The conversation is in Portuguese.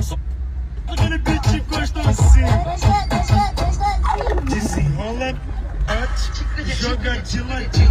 Aquele beat gostosinho. Desenrola, bate, joga de ladinho.